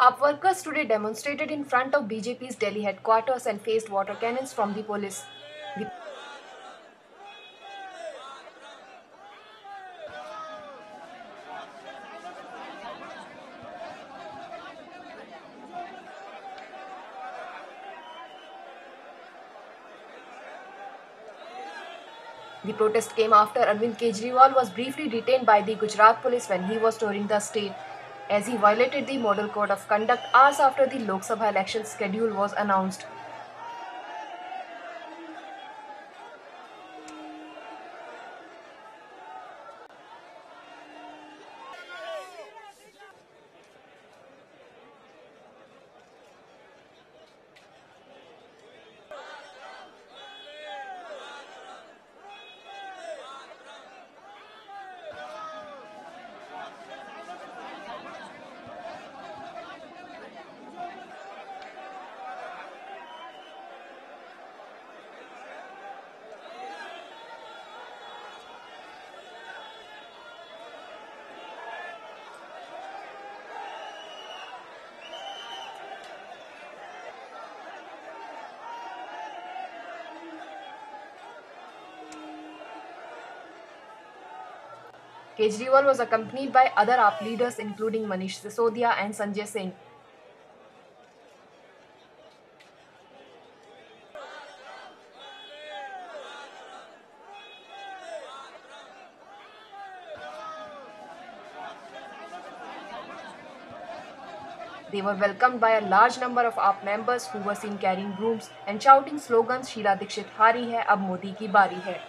AAP workers today demonstrated in front of BJP's Delhi headquarters and faced water cannons from the police. The The protest came after Arvind Kejriwal was briefly detained by the Gujarat police when he was touring the state, as he violated the Model Code of Conduct hours after the Lok Sabha election schedule was announced. Kejriwal was accompanied by other AAP leaders including Manish Sisodia and Sanjay Singh. They were welcomed by a large number of AAP members who were seen carrying brooms and shouting slogans Sheila Dikshit Hari hai, ab Modi ki bari hai.